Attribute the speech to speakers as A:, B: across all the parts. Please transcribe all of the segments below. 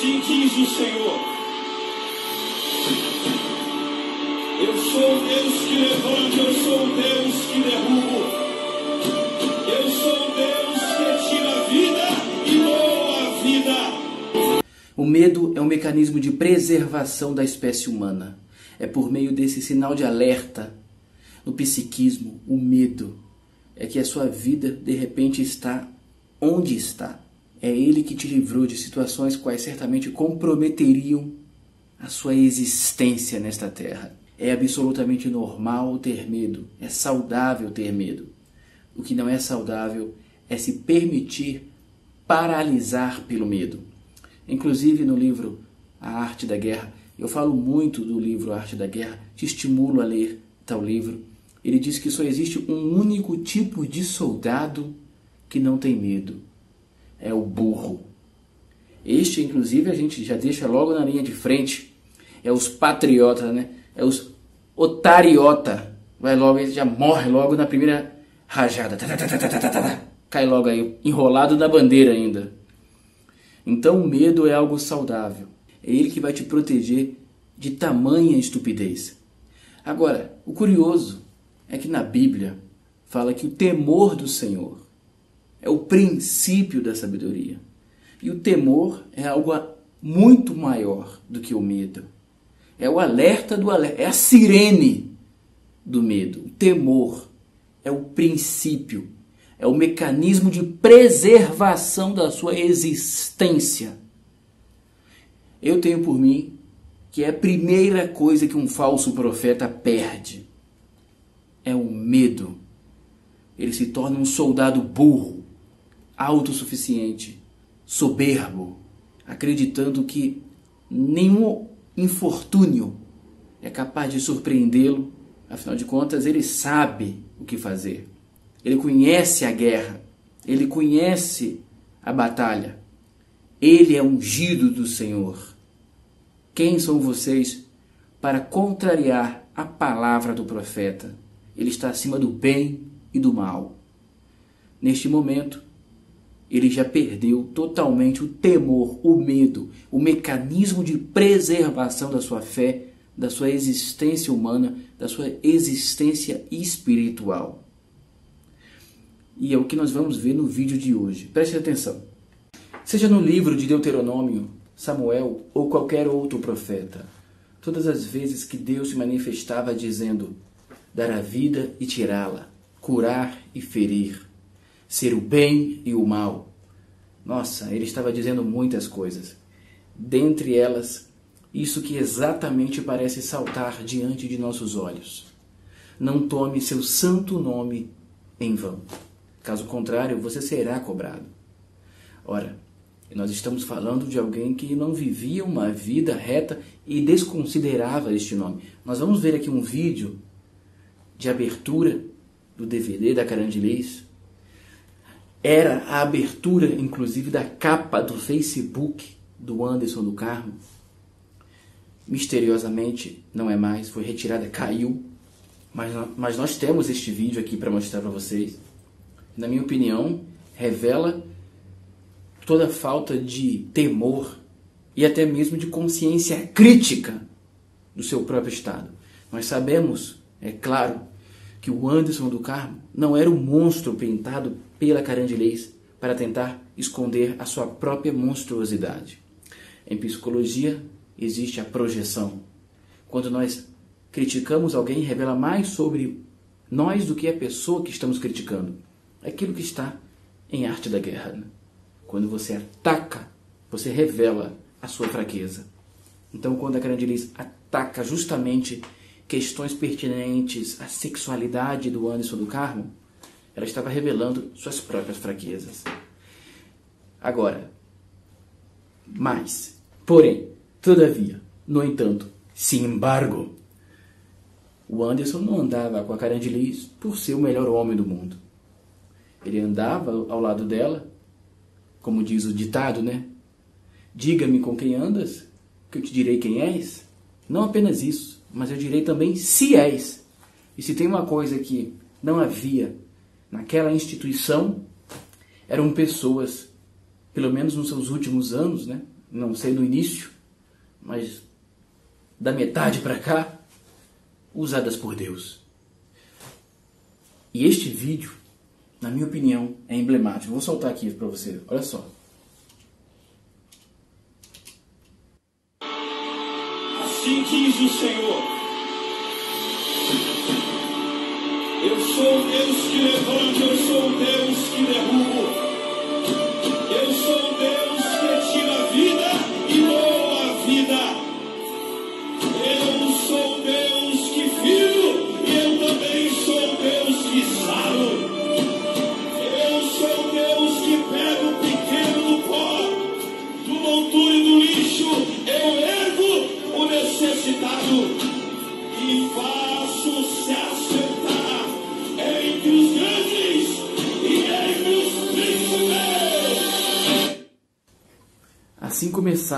A: Assim diz o Senhor. Eu sou o Deus que levanta, eu sou o Deus que derrubo. Eu sou o Deus que tira a vida e dou a vida.
B: O medo é um mecanismo de preservação da espécie humana. É por meio desse sinal de alerta no psiquismo, o medo é que a sua vida de repente está onde está. É ele que te livrou de situações quais certamente comprometeriam a sua existência nesta terra. É absolutamente normal ter medo, é saudável ter medo. O que não é saudável é se permitir paralisar pelo medo. Inclusive no livro A Arte da Guerra, eu falo muito do livro A Arte da Guerra, te estimulo a ler tal livro. Ele diz que só existe um único tipo de soldado que não tem medo: é o burro. Este, inclusive, a gente já deixa logo na linha de frente. É os patriotas, né? É os otariota. Vai logo, ele já morre logo na primeira rajada. Cai logo aí, enrolado na bandeira ainda. Então o medo é algo saudável. É ele que vai te proteger de tamanha estupidez. Agora, o curioso é que na Bíblia fala que o temor do Senhor é o princípio da sabedoria. E o temor é algo muito maior do que o medo. É o alerta do alerta, é a sirene do medo. O temor é o princípio, é o mecanismo de preservação da sua existência. Eu tenho por mim que é a primeira coisa que um falso profeta perde. É o medo. Ele se torna um soldado burro, autossuficiente, soberbo, acreditando que nenhum infortúnio é capaz de surpreendê-lo, afinal de contas, ele sabe o que fazer. Ele conhece a guerra, ele conhece a batalha. Ele é ungido do Senhor. Quem são vocês para contrariar a palavra do profeta? Ele está acima do bem e do mal. Neste momento, ele já perdeu totalmente o temor, o medo, o mecanismo de preservação da sua fé, da sua existência humana, da sua existência espiritual. E é o que nós vamos ver no vídeo de hoje. Preste atenção. Seja no livro de Deuteronômio, Samuel ou qualquer outro profeta, todas as vezes que Deus se manifestava dizendo: dar a vida e tirá-la, curar e ferir, ser o bem e o mal. Nossa, ele estava dizendo muitas coisas. Dentre elas, isso que exatamente parece saltar diante de nossos olhos. Não tome seu santo nome em vão. Caso contrário, você será cobrado. Ora, nós estamos falando de alguém que não vivia uma vida reta e desconsiderava este nome. Nós vamos ver aqui um vídeo de abertura do DVD da Carandileis. Era a abertura, inclusive, da capa do Facebook do Anderson do Carmo. Misteriosamente, não é mais, foi retirada, caiu. Mas, mas nós temos este vídeo aqui para mostrar para vocês. Na minha opinião, revela toda falta de temor e até mesmo de consciência crítica do seu próprio estado. Nós sabemos, é claro, que o Anderson do Carmo não era um monstro pintado pela Carandileis para tentar esconder a sua própria monstruosidade. Em psicologia existe a projeção. Quando nós criticamos alguém, revela mais sobre nós do que a pessoa que estamos criticando. Aquilo que está em arte da guerra. Né? Quando você ataca, você revela a sua fraqueza. Então, quando a Carandilis ataca justamente questões pertinentes à sexualidade do Anderson do Carmo, ela estava revelando suas próprias fraquezas. Agora, mas, porém, todavia, no entanto, sem embargo, o Anderson não andava com a Carandilis por ser o melhor homem do mundo. Ele andava ao lado dela como diz o ditado, né? Diga-me com quem andas, que eu te direi quem és. Não apenas isso, mas eu direi também se és. E se tem uma coisa que não havia naquela instituição, eram pessoas, pelo menos nos seus últimos anos, né? não sei no início, mas da metade para cá, usadas por Deus. E este vídeo, na minha opinião, é emblemático. Vou soltar aqui para você. Olha só.
A: Assim diz o Senhor. Eu sou Deus que levanta, eu sou Deus que derrubo.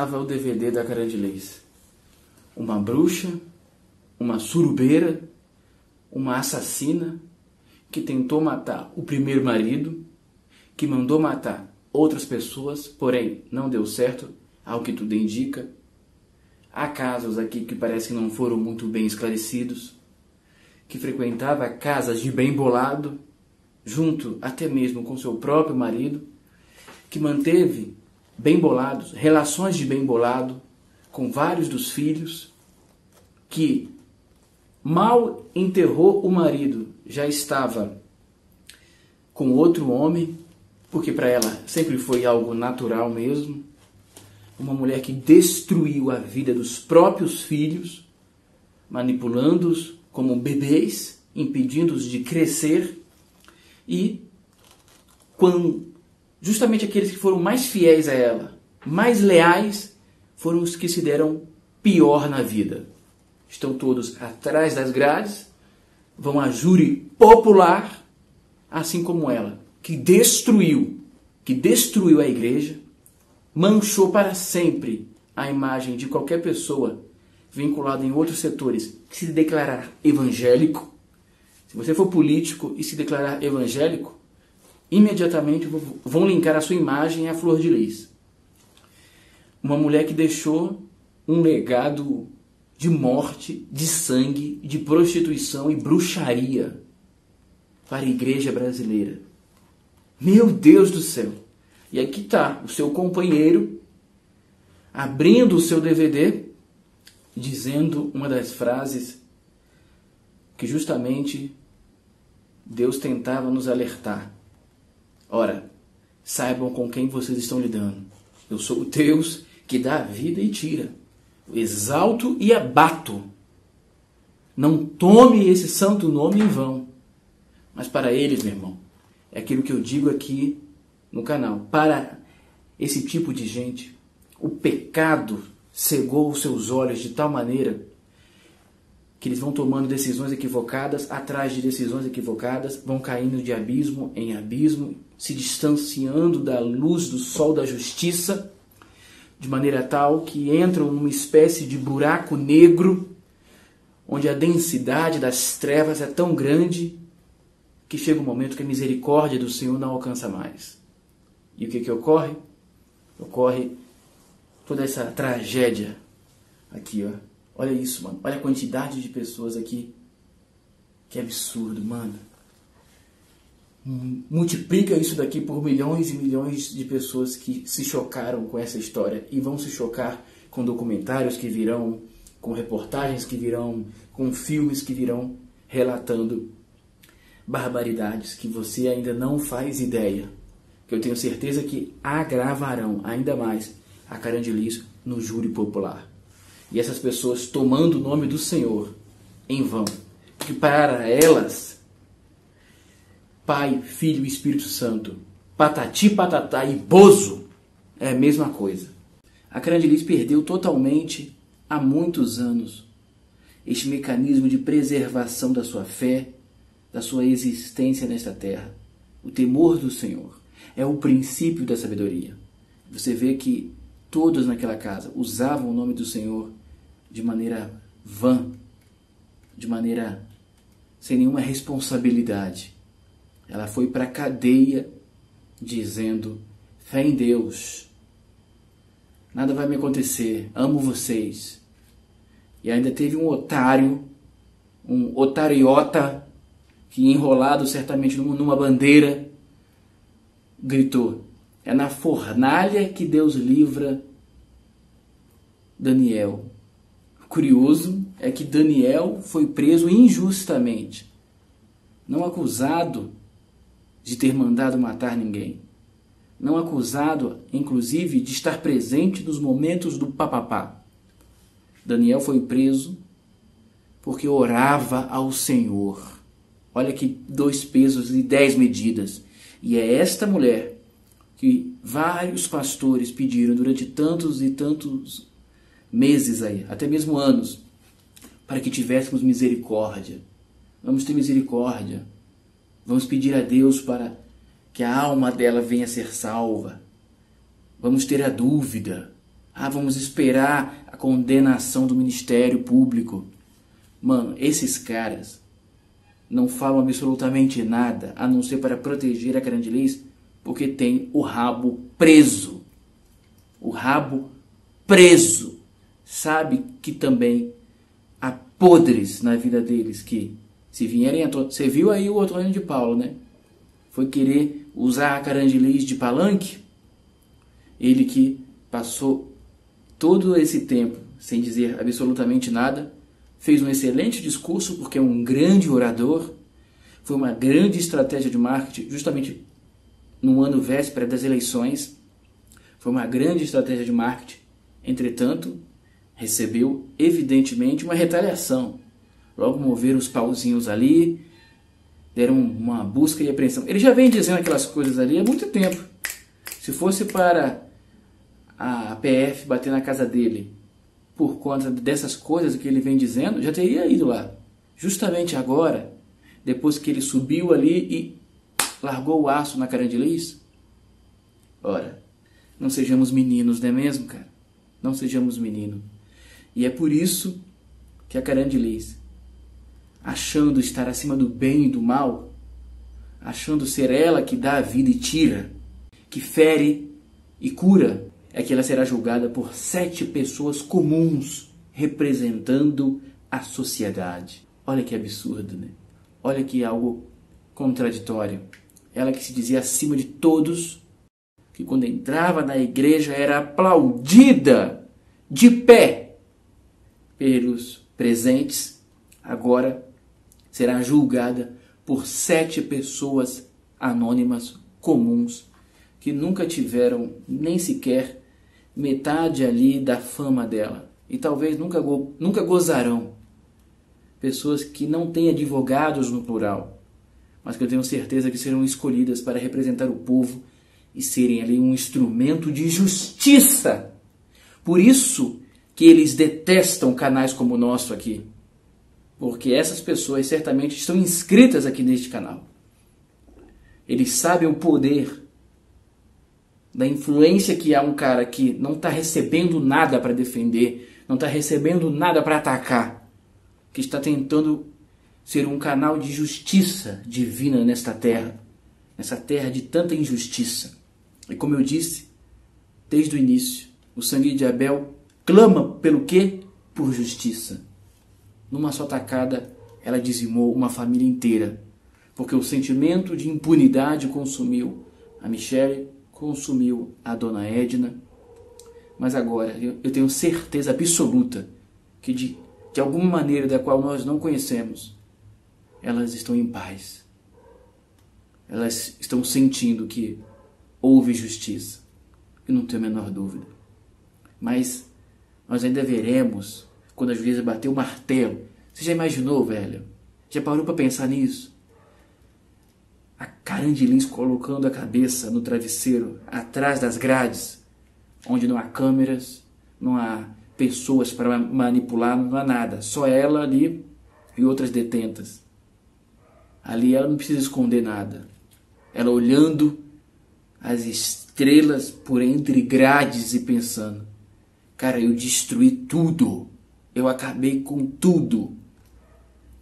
B: Começava o DVD da Carandileis. Uma bruxa, uma surubeira, uma assassina que tentou matar o primeiro marido, que mandou matar outras pessoas, porém não deu certo, ao que tudo indica. Há casos aqui que parece que não foram muito bem esclarecidos, que frequentava casas de bem bolado, junto até mesmo com seu próprio marido, que manteve bem bolados, relações de bem bolado com vários dos filhos, que mal enterrou o marido, já estava com outro homem, porque para ela sempre foi algo natural mesmo. Uma mulher que destruiu a vida dos próprios filhos, manipulando-os como bebês, impedindo-os de crescer e quando justamente aqueles que foram mais fiéis a ela, mais leais, foram os que se deram pior na vida. Estão todos atrás das grades, vão a júri popular, assim como ela, que destruiu, que destruiu a igreja, manchou para sempre a imagem de qualquer pessoa vinculada em outros setores que se declarar evangélico. Se você for político e se declarar evangélico, imediatamente vão linkar a sua imagem à flor de lis. Uma mulher que deixou um legado de morte, de sangue, de prostituição e bruxaria para a igreja brasileira. Meu Deus do céu! E aqui está o seu companheiro abrindo o seu DVD, dizendo uma das frases que justamente Deus tentava nos alertar. Ora, saibam com quem vocês estão lidando. Eu sou o Deus que dá vida e tira. Eu exalto e abato. Não tome esse santo nome em vão. Mas para eles, meu irmão, é aquilo que eu digo aqui no canal. Para esse tipo de gente, o pecado cegou os seus olhos de tal maneira que eles vão tomando decisões equivocadas atrás de decisões equivocadas, vão caindo de abismo em abismo, se distanciando da luz do sol da justiça, de maneira tal que entram numa espécie de buraco negro, onde a densidade das trevas é tão grande que chega um momento que a misericórdia do Senhor não alcança mais. E o que, que ocorre? Ocorre toda essa tragédia aqui, ó. Olha isso, mano. Olha a quantidade de pessoas aqui. Que absurdo, mano. Multiplica isso daqui por milhões e milhões de pessoas que se chocaram com essa história e vão se chocar com documentários que virão, com reportagens que virão, com filmes que virão relatando barbaridades que você ainda não faz ideia. Que eu tenho certeza que agravarão ainda mais a Carandilis no júri popular. E essas pessoas tomando o nome do Senhor em vão. Porque para elas, Pai, Filho e Espírito Santo, patati, patatá e bozo é a mesma coisa. A Carandilis perdeu totalmente há muitos anos este mecanismo de preservação da sua fé, da sua existência nesta terra. O temor do Senhor é o princípio da sabedoria. Você vê que todos naquela casa usavam o nome do Senhor de maneira vã, de maneira sem nenhuma responsabilidade. Ela foi para a cadeia dizendo fé em Deus. Nada vai me acontecer. Amo vocês. E ainda teve um otário, um otariota, que enrolado certamente numa bandeira, gritou: É na fornalha que Deus livra Daniel. Curioso é que Daniel foi preso injustamente, não acusado de ter mandado matar ninguém, não acusado, inclusive, de estar presente nos momentos do papapá. Daniel foi preso porque orava ao Senhor. Olha que dois pesos e dez medidas. E é esta mulher que vários pastores pediram durante tantos e tantos meses aí, até mesmo anos, para que tivéssemos misericórdia. Vamos ter misericórdia. Vamos pedir a Deus para que a alma dela venha a ser salva. Vamos ter a dúvida. Ah, vamos esperar a condenação do ministério público. Mano, esses caras não falam absolutamente nada a não ser para proteger a Carandilis porque tem o rabo preso. O rabo preso sabe que também há podres na vida deles que se vierem a você viu aí o Antônio de Paulo, né? Foi querer usar a Carandilis de palanque. Ele que passou todo esse tempo sem dizer absolutamente nada, fez um excelente discurso porque é um grande orador, foi uma grande estratégia de marketing, justamente no ano véspera das eleições, foi uma grande estratégia de marketing. Entretanto, recebeu, evidentemente, uma retaliação. Logo moveram os pauzinhos ali, deram uma busca e apreensão. Ele já vem dizendo aquelas coisas ali há muito tempo. Se fosse para a PF bater na casa dele por conta dessas coisas que ele vem dizendo, já teria ido lá. Justamente agora, depois que ele subiu ali e largou o aço na cara de Liz. Ora, não sejamos meninos, não é mesmo, cara? Não sejamos meninos. E é por isso que a Carandilis, achando estar acima do bem e do mal, achando ser ela que dá a vida e tira, que fere e cura, é que ela será julgada por sete pessoas comuns representando a sociedade. Olha que absurdo, né? Olha que algo contraditório. Ela que se dizia acima de todos, que quando entrava na igreja era aplaudida de pé pelos presentes, agora será julgada por sete pessoas anônimas comuns que nunca tiveram nem sequer metade ali da fama dela e talvez nunca, go nunca gozarão. Pessoas que não têm advogados no plural, mas que eu tenho certeza que serão escolhidas para representar o povo e serem ali um instrumento de justiça. Por isso que eles detestam canais como o nosso aqui. Porque essas pessoas certamente estão inscritas aqui neste canal. Eles sabem o poder da influência que há um cara que não está recebendo nada para defender, não está recebendo nada para atacar, que está tentando ser um canal de justiça divina nesta terra, nessa terra de tanta injustiça. E como eu disse desde o início, o sangue de Abel clama pelo quê? Por justiça. Numa só tacada, ela dizimou uma família inteira, porque o sentimento de impunidade consumiu a Michelle, consumiu a dona Edna. Mas agora eu tenho certeza absoluta que de, de alguma maneira da qual nós não conhecemos, elas estão em paz. Elas estão sentindo que houve justiça. Eu não tenho a menor dúvida. Mas nós ainda veremos quando a juíza bater o martelo. Você já imaginou, velho? Já parou para pensar nisso? A Lins colocando a cabeça no travesseiro, atrás das grades, onde não há câmeras, não há pessoas para manipular, não há nada. Só ela ali e outras detentas. Ali ela não precisa esconder nada. Ela olhando as estrelas por entre grades e pensando: Cara, eu destruí tudo. Eu acabei com tudo.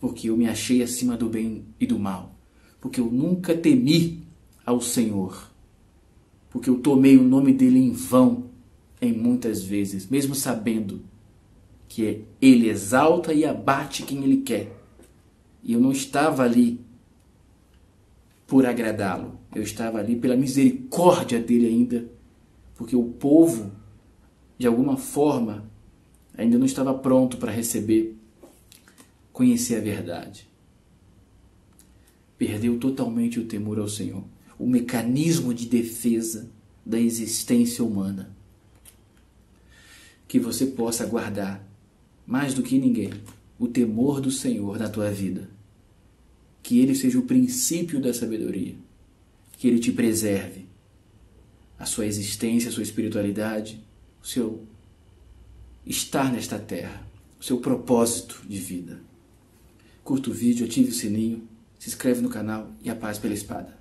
B: Porque eu me achei acima do bem e do mal. Porque eu nunca temi ao Senhor. Porque eu tomei o nome dele em vão. em muitas vezes, mesmo sabendo que ele exalta e abate quem ele quer. E eu não estava ali por agradá-lo, eu estava ali pela misericórdia dele ainda, porque o povo, de alguma forma, ainda não estava pronto para receber, conhecer a verdade. Perdeu totalmente o temor ao Senhor, o mecanismo de defesa da existência humana. Que você possa guardar, mais do que ninguém, o temor do Senhor na tua vida. Que ele seja o princípio da sabedoria. Que ele te preserve a sua existência, a sua espiritualidade, o seu estar nesta terra, o seu propósito de vida. Curta o vídeo, ative o sininho, se inscreve no canal e a paz pela espada.